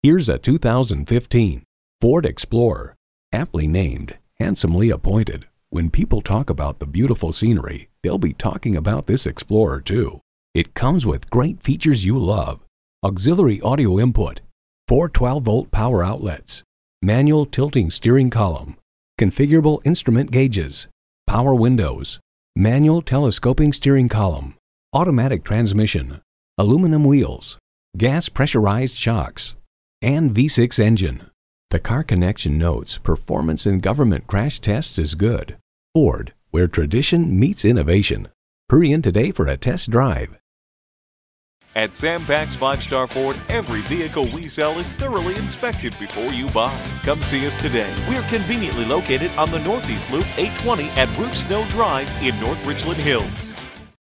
Here's a 2015 Ford Explorer. Aptly named, handsomely appointed. When people talk about the beautiful scenery, they'll be talking about this Explorer too. It comes with great features you love. Auxiliary audio input, four 12-volt power outlets, manual tilting steering column, configurable instrument gauges, power windows, manual telescoping steering column, automatic transmission, aluminum wheels, gas pressurized shocks, and V6 engine. The Car Connection notes performance in government crash tests is good. Ford, where tradition meets innovation. Hurry in today for a test drive. At Sam Pack's Five Star Ford, every vehicle we sell is thoroughly inspected before you buy. Come see us today. We're conveniently located on the Northeast Loop 820 at Rufe Snow Drive in North Richland Hills.